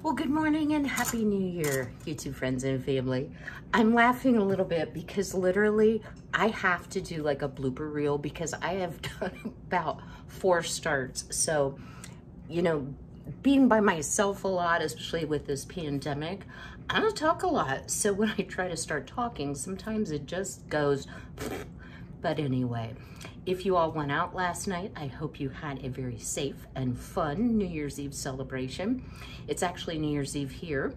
Well, good morning and happy new year, YouTube friends and family. I'm laughing a little bit because literally I have to do like a blooper reel because I have done about four starts. So, you know, being by myself a lot, especially with this pandemic, I don't talk a lot. So when I try to start talking, sometimes it just goes, but anyway, if you all went out last night, I hope you had a very safe and fun New Year's Eve celebration. It's actually New Year's Eve here,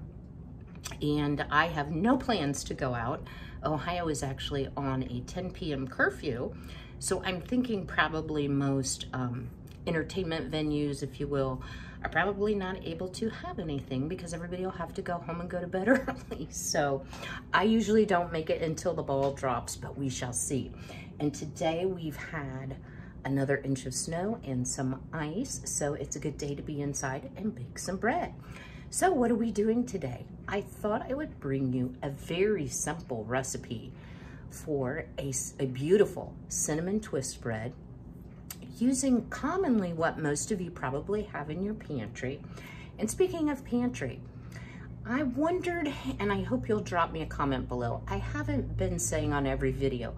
and I have no plans to go out. Ohio is actually on a 10 p.m. curfew, so I'm thinking probably most um, entertainment venues, if you will, are probably not able to have anything because everybody will have to go home and go to bed early. So I usually don't make it until the ball drops, but we shall see. And today we've had another inch of snow and some ice, so it's a good day to be inside and bake some bread. So what are we doing today? I thought I would bring you a very simple recipe for a, a beautiful cinnamon twist bread using commonly what most of you probably have in your pantry. And speaking of pantry, I wondered, and I hope you'll drop me a comment below. I haven't been saying on every video,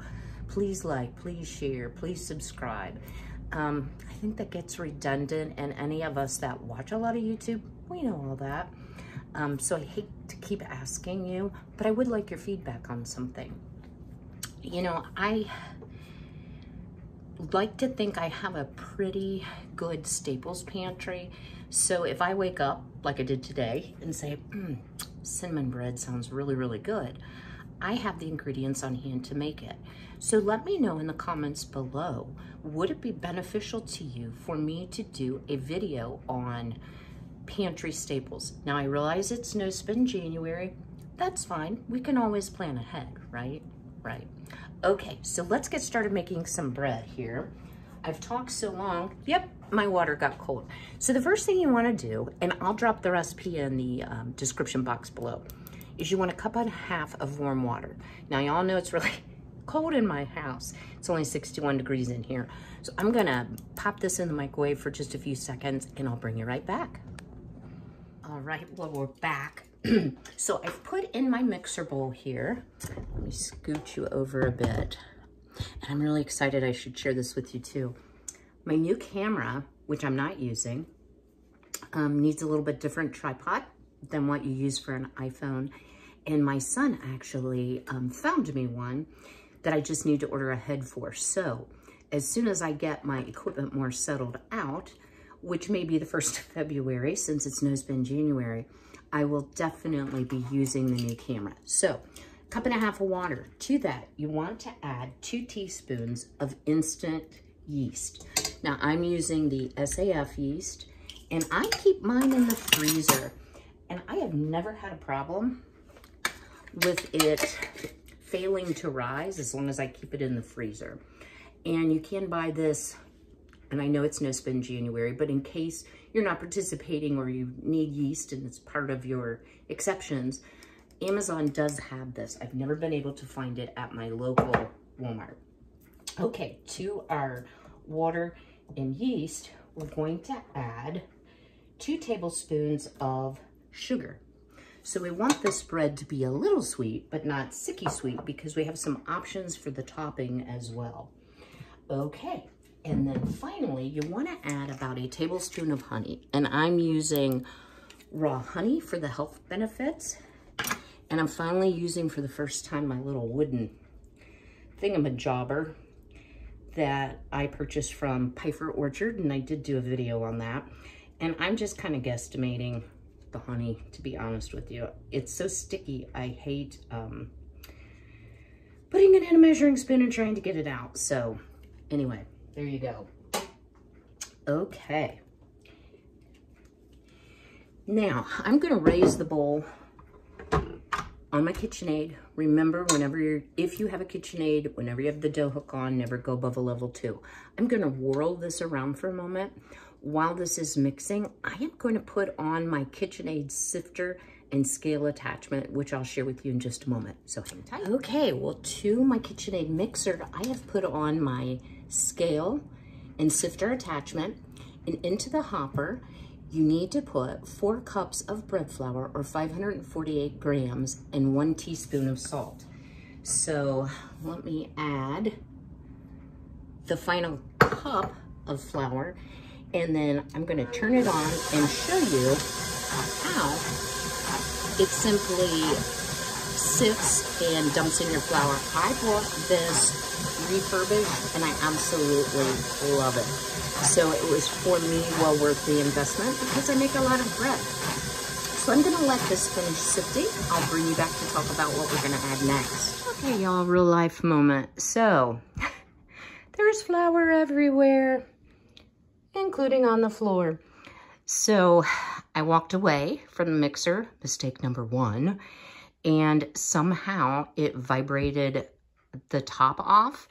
please like, please share, please subscribe. Um, I think that gets redundant and any of us that watch a lot of YouTube, we know all that. Um, so I hate to keep asking you, but I would like your feedback on something. You know, I like to think I have a pretty good staples pantry. So if I wake up like I did today and say, mm, cinnamon bread sounds really, really good, I have the ingredients on hand to make it. So let me know in the comments below, would it be beneficial to you for me to do a video on pantry staples? Now I realize it's no spend January. That's fine. We can always plan ahead, right? Right. Okay, so let's get started making some bread here. I've talked so long. Yep, my water got cold. So the first thing you want to do, and I'll drop the recipe in the um, description box below, is you want a cup and a half of warm water. Now, y'all know it's really cold in my house. It's only 61 degrees in here. So I'm gonna pop this in the microwave for just a few seconds and I'll bring you right back. All right, well, we're back. so I've put in my mixer bowl here. Let me scoot you over a bit. And I'm really excited I should share this with you too. My new camera, which I'm not using, um, needs a little bit different tripod than what you use for an iPhone. And my son actually um, found me one that I just need to order ahead for. So as soon as I get my equipment more settled out, which may be the 1st of February since it's no spend January, I will definitely be using the new camera. So cup and a half of water. To that, you want to add two teaspoons of instant yeast. Now I'm using the SAF yeast and I keep mine in the freezer and I have never had a problem with it failing to rise as long as I keep it in the freezer. And you can buy this, and I know it's no spend January, but in case you're not participating or you need yeast and it's part of your exceptions, Amazon does have this. I've never been able to find it at my local Walmart. Okay, to our water and yeast, we're going to add two tablespoons of sugar. So we want this bread to be a little sweet, but not sicky sweet because we have some options for the topping as well. Okay, and then finally you wanna add about a tablespoon of honey. And I'm using raw honey for the health benefits. And I'm finally using for the first time my little wooden thingamajobber that I purchased from Pifer Orchard, and I did do a video on that. And I'm just kind of guesstimating the honey, to be honest with you. It's so sticky. I hate um, putting it in a measuring spoon and trying to get it out. So anyway, there you go. Okay. Now, I'm going to raise the bowl on my KitchenAid. Remember, whenever you're, if you have a KitchenAid, whenever you have the dough hook on, never go above a level two. I'm going to whirl this around for a moment while this is mixing, I am going to put on my KitchenAid sifter and scale attachment, which I'll share with you in just a moment. So hang tight. Okay, well to my KitchenAid mixer, I have put on my scale and sifter attachment and into the hopper, you need to put four cups of bread flour or 548 grams and one teaspoon of salt. So let me add the final cup of flour and then I'm gonna turn it on and show you uh, how it simply sifts and dumps in your flour. I bought this refurbished and I absolutely love it. So it was for me well worth the investment because I make a lot of bread. So I'm gonna let this finish sifting. I'll bring you back to talk about what we're gonna add next. Okay, y'all, real life moment. So, there's flour everywhere, including on the floor. So I walked away from the mixer, mistake number one, and somehow it vibrated the top off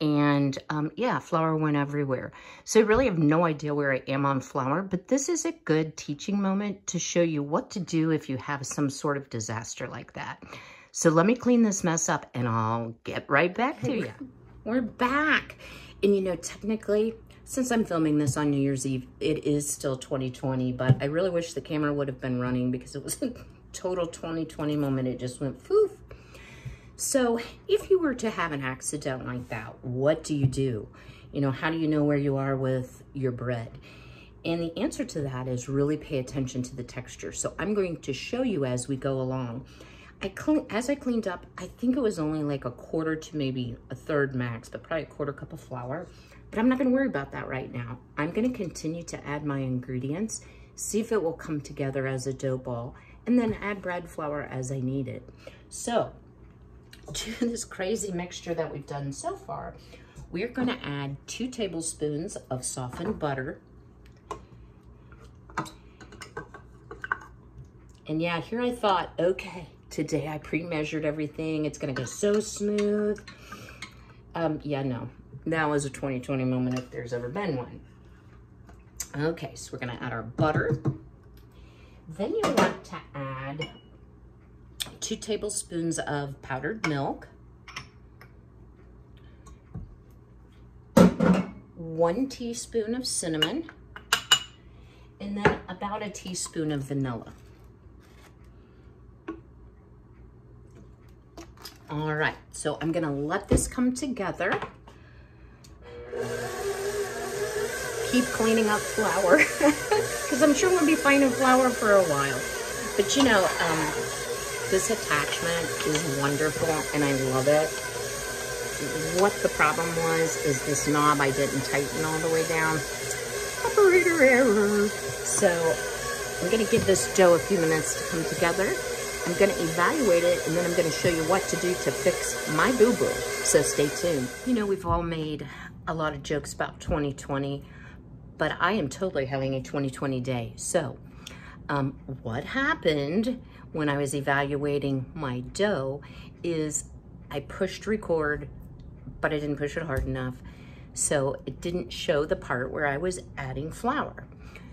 and um, yeah, flour went everywhere. So I really have no idea where I am on flour, but this is a good teaching moment to show you what to do if you have some sort of disaster like that. So let me clean this mess up and I'll get right back to you. We're back. And you know, technically, since I'm filming this on New Year's Eve, it is still 2020, but I really wish the camera would have been running because it was a total 2020 moment. It just went foof. So if you were to have an accident like that, what do you do? You know, how do you know where you are with your bread? And the answer to that is really pay attention to the texture. So I'm going to show you as we go along. I clean, as I cleaned up, I think it was only like a quarter to maybe a third max, but probably a quarter cup of flour. But I'm not gonna worry about that right now. I'm gonna continue to add my ingredients, see if it will come together as a dough ball, and then add bread flour as I need it. So to this crazy mixture that we've done so far, we're gonna add two tablespoons of softened butter. And yeah, here I thought, okay, today I pre-measured everything. It's gonna go so smooth. Um, yeah, no, that was a 2020 moment if there's ever been one. Okay, so we're gonna add our butter. Then you want to add two tablespoons of powdered milk, one teaspoon of cinnamon, and then about a teaspoon of vanilla. All right, so I'm gonna let this come together. Keep cleaning up flour, because I'm sure we'll be finding flour for a while. But you know, um, this attachment is wonderful and I love it. What the problem was is this knob I didn't tighten all the way down. Operator error. So I'm gonna give this dough a few minutes to come together. I'm gonna evaluate it and then I'm gonna show you what to do to fix my boo-boo. So stay tuned. You know, we've all made a lot of jokes about 2020, but I am totally having a 2020 day. So um, what happened when I was evaluating my dough is I pushed record, but I didn't push it hard enough. So it didn't show the part where I was adding flour.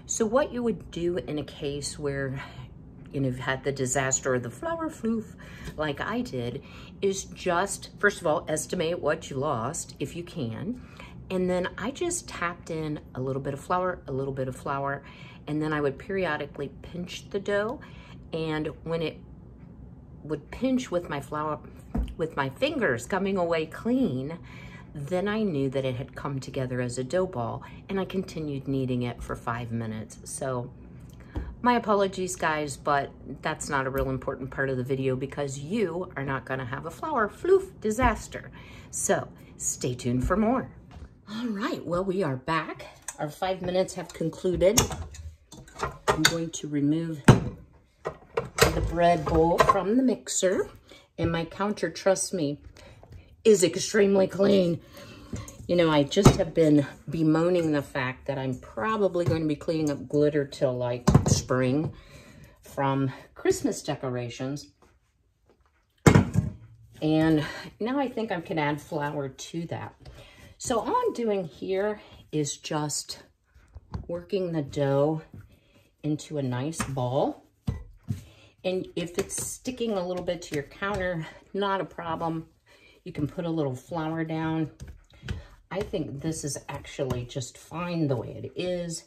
So what you would do in a case where you know, you've had the disaster or the flour floof like I did, is just, first of all, estimate what you lost if you can. And then I just tapped in a little bit of flour, a little bit of flour, and then I would periodically pinch the dough and when it would pinch with my flour, with my fingers coming away clean, then I knew that it had come together as a dough ball and I continued kneading it for five minutes. So my apologies guys, but that's not a real important part of the video because you are not gonna have a flour floof disaster. So stay tuned for more. All right, well, we are back. Our five minutes have concluded. I'm going to remove the bread bowl from the mixer. And my counter, trust me, is extremely clean. You know, I just have been bemoaning the fact that I'm probably going to be cleaning up glitter till like spring from Christmas decorations. And now I think I can add flour to that. So all I'm doing here is just working the dough into a nice ball. And if it's sticking a little bit to your counter, not a problem. You can put a little flour down. I think this is actually just fine the way it is.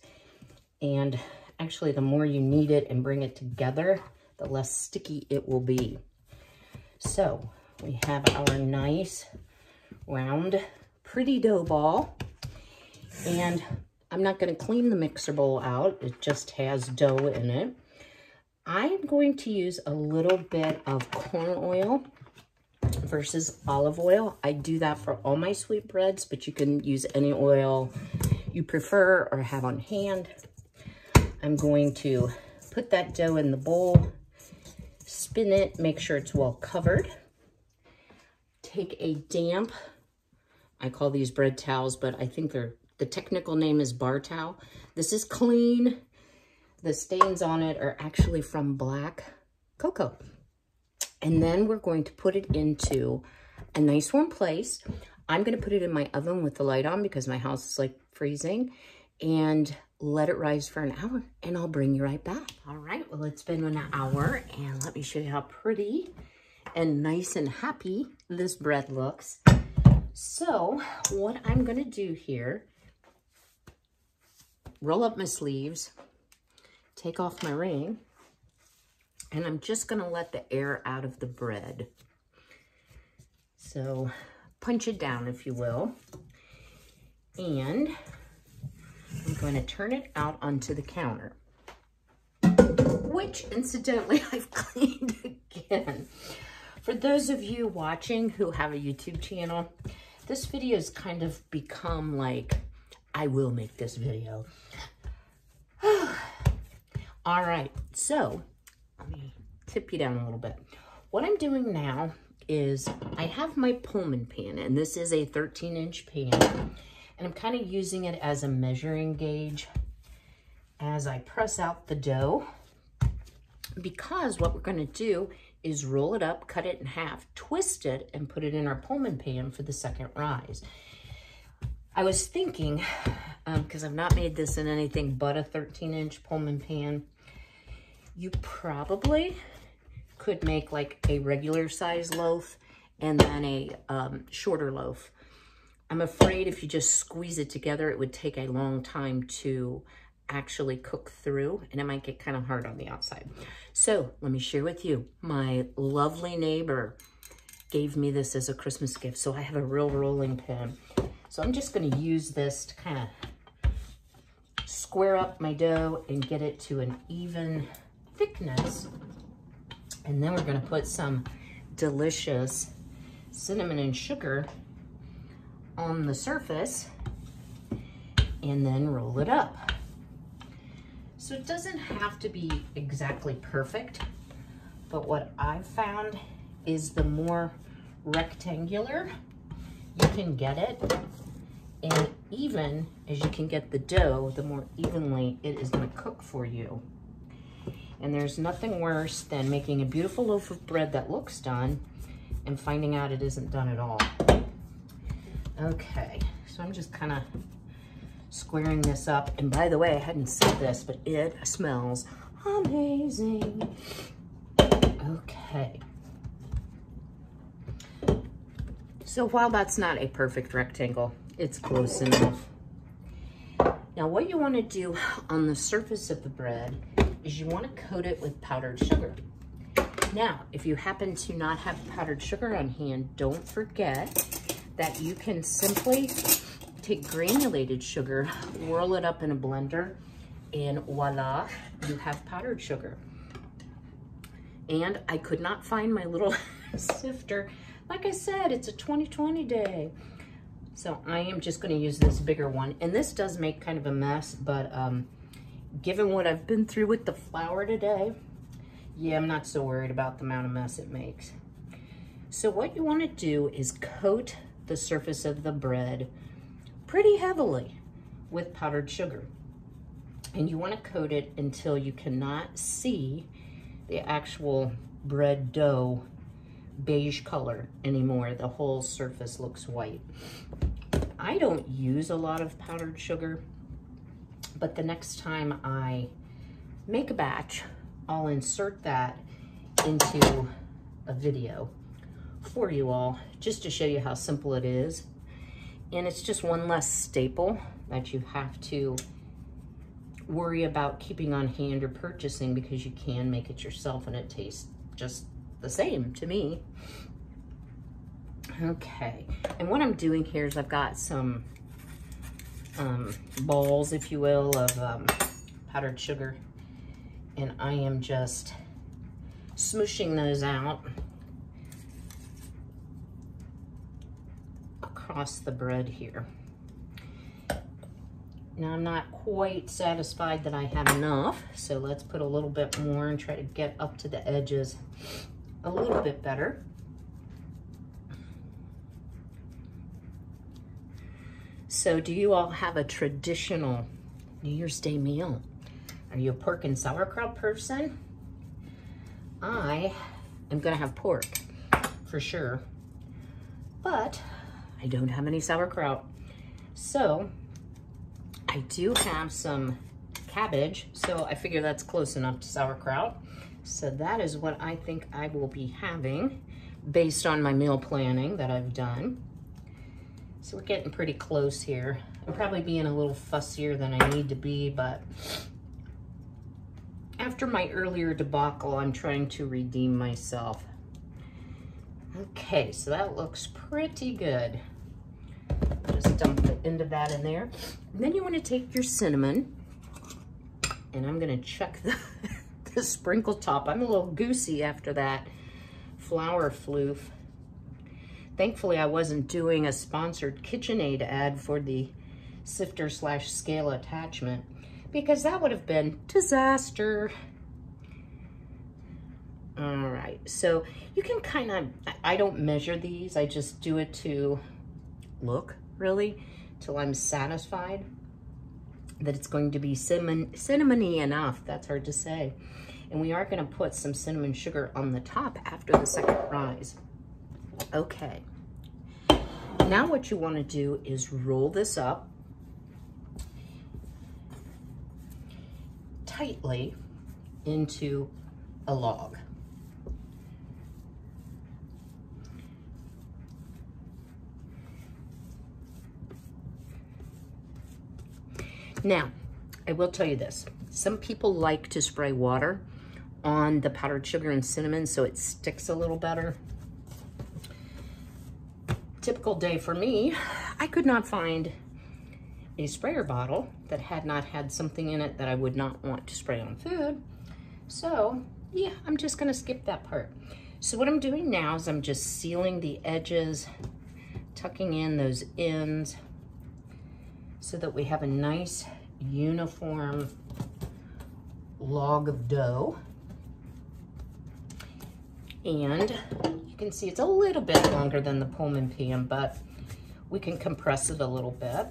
And Actually, the more you knead it and bring it together, the less sticky it will be. So we have our nice round pretty dough ball. And I'm not going to clean the mixer bowl out. It just has dough in it. I'm going to use a little bit of corn oil versus olive oil. I do that for all my sweetbreads, but you can use any oil you prefer or have on hand. I'm going to put that dough in the bowl, spin it, make sure it's well covered. Take a damp, I call these bread towels, but I think they're, the technical name is bar towel. This is clean. The stains on it are actually from black cocoa. And then we're going to put it into a nice warm place. I'm going to put it in my oven with the light on because my house is like freezing and let it rise for an hour and I'll bring you right back. All right, well, it's been an hour and let me show you how pretty and nice and happy this bread looks. So what I'm gonna do here, roll up my sleeves, take off my ring, and I'm just gonna let the air out of the bread. So punch it down, if you will. And I'm going to turn it out onto the counter, which incidentally I've cleaned again. For those of you watching who have a YouTube channel, this video has kind of become like, I will make this video. All right, so let me tip you down a little bit. What I'm doing now is I have my Pullman pan, and this is a 13 inch pan. And I'm kind of using it as a measuring gauge as I press out the dough because what we're going to do is roll it up, cut it in half, twist it, and put it in our Pullman pan for the second rise. I was thinking, because um, I've not made this in anything but a 13-inch Pullman pan, you probably could make like a regular size loaf and then a um, shorter loaf. I'm afraid if you just squeeze it together, it would take a long time to actually cook through and it might get kind of hard on the outside. So let me share with you, my lovely neighbor gave me this as a Christmas gift. So I have a real rolling pin. So I'm just gonna use this to kind of square up my dough and get it to an even thickness. And then we're gonna put some delicious cinnamon and sugar on the surface and then roll it up. So it doesn't have to be exactly perfect, but what I've found is the more rectangular you can get it, and even as you can get the dough, the more evenly it is gonna cook for you. And there's nothing worse than making a beautiful loaf of bread that looks done and finding out it isn't done at all. Okay, so I'm just kind of squaring this up. And by the way, I hadn't said this, but it smells amazing. Okay. So while that's not a perfect rectangle, it's close enough. Now what you want to do on the surface of the bread is you want to coat it with powdered sugar. Now, if you happen to not have powdered sugar on hand, don't forget that you can simply take granulated sugar, whirl it up in a blender, and voila, you have powdered sugar. And I could not find my little sifter. Like I said, it's a 2020 day. So I am just gonna use this bigger one. And this does make kind of a mess, but um, given what I've been through with the flour today, yeah, I'm not so worried about the amount of mess it makes. So what you wanna do is coat the surface of the bread pretty heavily with powdered sugar. And you want to coat it until you cannot see the actual bread dough beige color anymore. The whole surface looks white. I don't use a lot of powdered sugar, but the next time I make a batch, I'll insert that into a video for you all, just to show you how simple it is. And it's just one less staple that you have to worry about keeping on hand or purchasing because you can make it yourself and it tastes just the same to me. Okay, and what I'm doing here is I've got some um, balls, if you will, of um, powdered sugar. And I am just smooshing those out across the bread here. Now I'm not quite satisfied that I have enough, so let's put a little bit more and try to get up to the edges a little bit better. So do you all have a traditional New Year's Day meal? Are you a pork and sauerkraut person? I am gonna have pork for sure, but I don't have any sauerkraut. So I do have some cabbage, so I figure that's close enough to sauerkraut. So that is what I think I will be having based on my meal planning that I've done. So we're getting pretty close here. I'm probably being a little fussier than I need to be, but after my earlier debacle, I'm trying to redeem myself. Okay, so that looks pretty good. Just dump the end of that in there. And then you want to take your cinnamon, and I'm going to check the, the sprinkle top. I'm a little goosey after that flour floof. Thankfully, I wasn't doing a sponsored KitchenAid ad for the sifter slash scale attachment because that would have been disaster. All right, so you can kind of, I don't measure these. I just do it to look, really, till I'm satisfied that it's going to be cinnamon, cinnamony enough. That's hard to say. And we are gonna put some cinnamon sugar on the top after the second rise. Okay. Now what you want to do is roll this up tightly into a log. Now, I will tell you this. Some people like to spray water on the powdered sugar and cinnamon so it sticks a little better typical day for me, I could not find a sprayer bottle that had not had something in it that I would not want to spray on food. So yeah, I'm just gonna skip that part. So what I'm doing now is I'm just sealing the edges, tucking in those ends so that we have a nice uniform log of dough. And you can see it's a little bit longer than the Pullman pan, but we can compress it a little bit.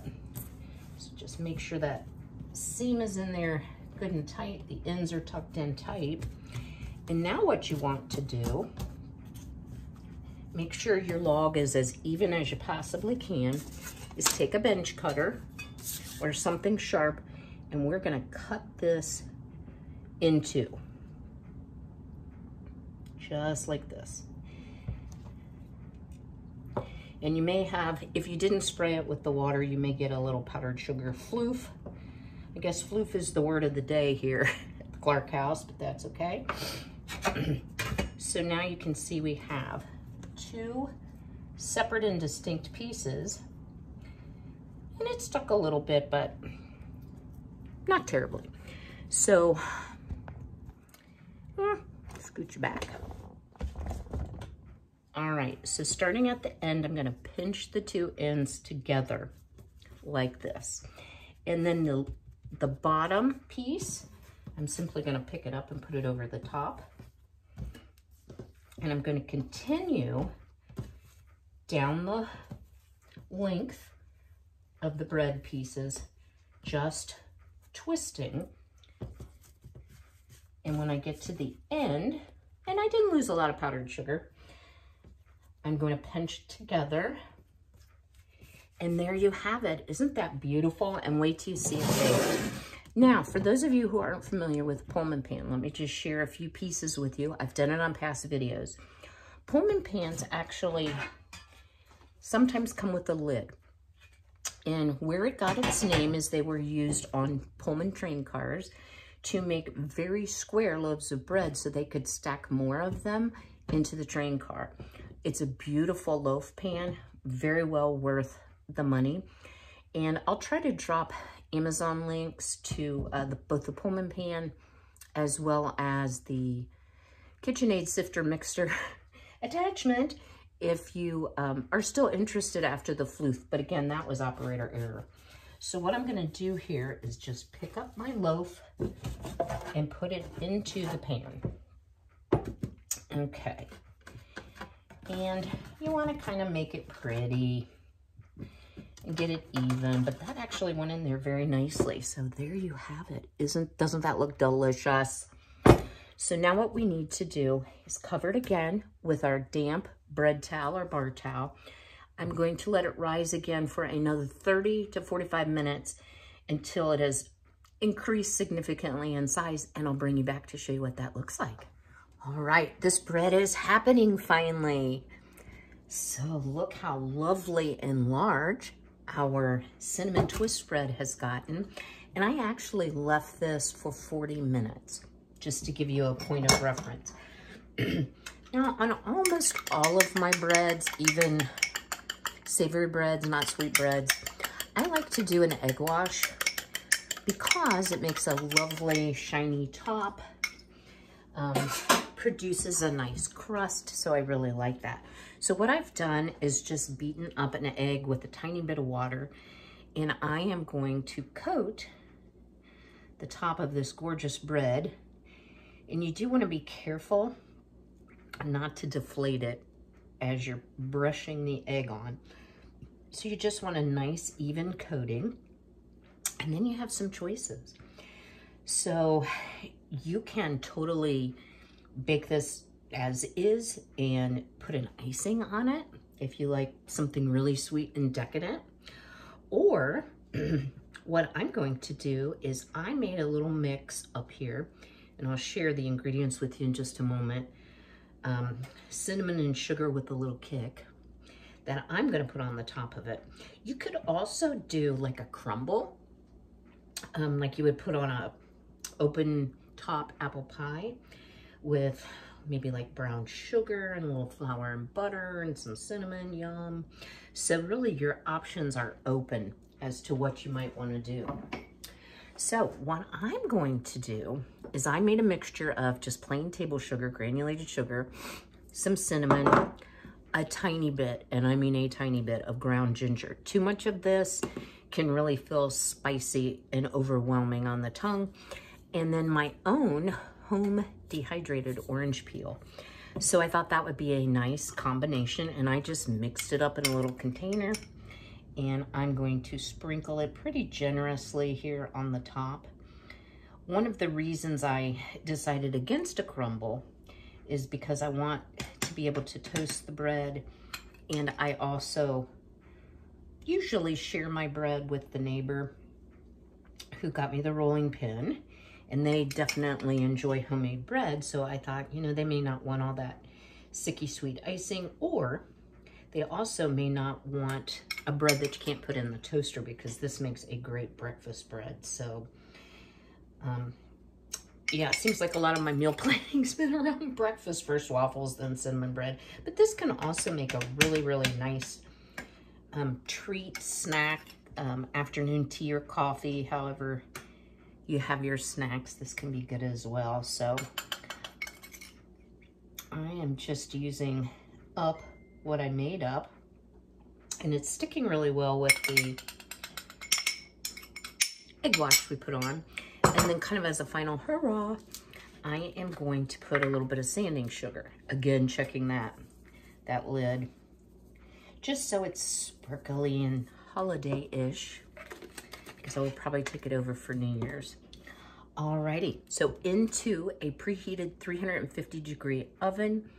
So just make sure that seam is in there good and tight. The ends are tucked in tight. And now what you want to do, make sure your log is as even as you possibly can, is take a bench cutter or something sharp and we're gonna cut this into just like this. And you may have, if you didn't spray it with the water, you may get a little powdered sugar floof. I guess floof is the word of the day here at the Clark house, but that's okay. so now you can see we have two separate and distinct pieces. And it stuck a little bit, but not terribly. So, eh, scoot you back. All right, so starting at the end, I'm gonna pinch the two ends together like this. And then the, the bottom piece, I'm simply gonna pick it up and put it over the top. And I'm gonna continue down the length of the bread pieces, just twisting. And when I get to the end, and I didn't lose a lot of powdered sugar, I'm going to pinch together. And there you have it. Isn't that beautiful? And wait till you see it baked. Now, for those of you who aren't familiar with Pullman pan, let me just share a few pieces with you. I've done it on past videos. Pullman pans actually sometimes come with a lid. And where it got its name is they were used on Pullman train cars to make very square loaves of bread so they could stack more of them into the train car. It's a beautiful loaf pan, very well worth the money. And I'll try to drop Amazon links to uh, the, both the Pullman pan as well as the KitchenAid sifter mixer attachment if you um, are still interested after the floof. But again, that was operator error. So what I'm gonna do here is just pick up my loaf and put it into the pan. Okay. And you wanna kind of make it pretty and get it even, but that actually went in there very nicely. So there you have it. Isn't, doesn't that look delicious? So now what we need to do is cover it again with our damp bread towel or bar towel. I'm going to let it rise again for another 30 to 45 minutes until it has increased significantly in size and I'll bring you back to show you what that looks like. All right, this bread is happening finally. So look how lovely and large our cinnamon twist bread has gotten. And I actually left this for 40 minutes, just to give you a point of reference. now, on almost all of my breads, even savory breads, not sweet breads, I like to do an egg wash because it makes a lovely shiny top, um, produces a nice crust, so I really like that. So what I've done is just beaten up an egg with a tiny bit of water and I am going to coat the top of this gorgeous bread. And you do want to be careful not to deflate it as you're brushing the egg on. So you just want a nice even coating and then you have some choices. So you can totally bake this as is and put an icing on it if you like something really sweet and decadent. Or what I'm going to do is I made a little mix up here and I'll share the ingredients with you in just a moment. Um, cinnamon and sugar with a little kick that I'm gonna put on the top of it. You could also do like a crumble, um, like you would put on a open top apple pie with maybe like brown sugar and a little flour and butter and some cinnamon, yum. So really your options are open as to what you might wanna do. So what I'm going to do is I made a mixture of just plain table sugar, granulated sugar, some cinnamon, a tiny bit, and I mean a tiny bit of ground ginger. Too much of this can really feel spicy and overwhelming on the tongue. And then my own home dehydrated orange peel. So I thought that would be a nice combination and I just mixed it up in a little container and I'm going to sprinkle it pretty generously here on the top. One of the reasons I decided against a crumble is because I want to be able to toast the bread and I also usually share my bread with the neighbor who got me the rolling pin and they definitely enjoy homemade bread. So I thought, you know, they may not want all that sicky sweet icing or they also may not want a bread that you can't put in the toaster because this makes a great breakfast bread. So, um, yeah, it seems like a lot of my meal planning's been around breakfast first waffles, then cinnamon bread. But this can also make a really, really nice um, treat, snack, um, afternoon tea or coffee, however you have your snacks, this can be good as well. So I am just using up what I made up and it's sticking really well with the egg wash we put on. And then kind of as a final hurrah, I am going to put a little bit of sanding sugar. Again, checking that, that lid, just so it's sparkly and holiday-ish because I will probably take it over for New Year's. Alrighty, so into a preheated 350 degree oven,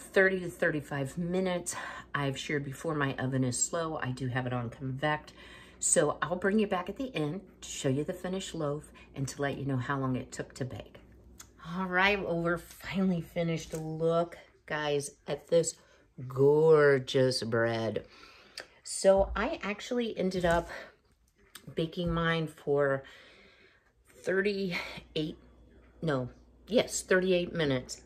30 to 35 minutes. I've shared before my oven is slow. I do have it on convect. So I'll bring you back at the end to show you the finished loaf and to let you know how long it took to bake. All right, well, we're finally finished. Look, guys, at this gorgeous bread. So I actually ended up baking mine for 38, no, yes, 38 minutes.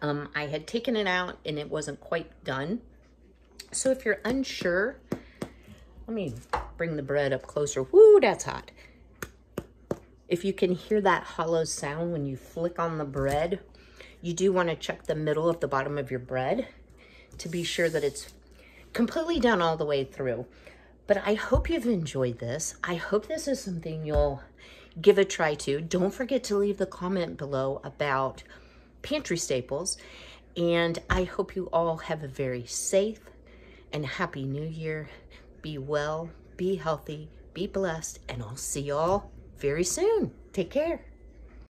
Um, I had taken it out and it wasn't quite done. So if you're unsure, let me bring the bread up closer. Woo, that's hot. If you can hear that hollow sound when you flick on the bread, you do want to check the middle of the bottom of your bread to be sure that it's completely done all the way through. But I hope you've enjoyed this. I hope this is something you'll give a try to. Don't forget to leave the comment below about pantry staples. And I hope you all have a very safe and happy new year. Be well, be healthy, be blessed, and I'll see y'all very soon. Take care.